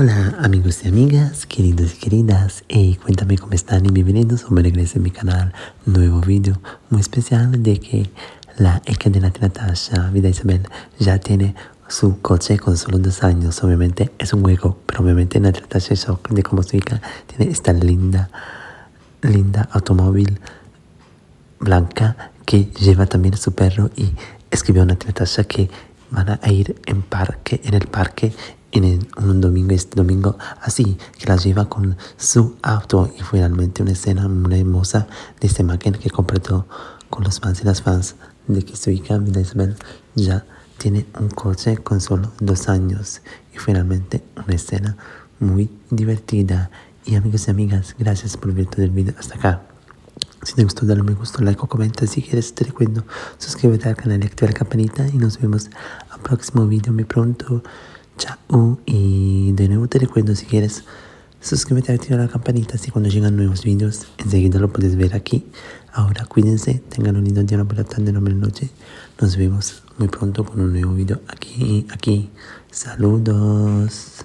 Hola amigos y amigas, queridos y queridas, y cuéntame cómo están y bienvenidos a un regreso en mi canal. Nuevo vídeo muy especial de que la hija de Natasha, Vida Isabel, ya tiene su coche con solo dos años. Obviamente es un hueco, pero obviamente Natasha shock de cómo su hija tiene esta linda, linda automóvil blanca que lleva también a su perro y escribió a Natasha que van a ir en parque, en el parque en un domingo, este domingo, así que la lleva con su auto y fue realmente una escena muy hermosa de esta imagen que compartió con los fans y las fans de que su hija Isabel ya tiene un coche con solo dos años y fue realmente una escena muy divertida y amigos y amigas gracias por ver todo el video hasta acá si te gustó dale un me gusta, like o comenta. Si quieres te recuerdo suscríbete al canal y activa la campanita. Y nos vemos al próximo video muy pronto. Chao. Y de nuevo te recuerdo si quieres suscríbete activa la campanita. Así cuando llegan nuevos videos enseguida lo puedes ver aquí. Ahora cuídense, tengan un lindo día, una buena tarde, una buena noche. Nos vemos muy pronto con un nuevo video aquí, aquí. Saludos.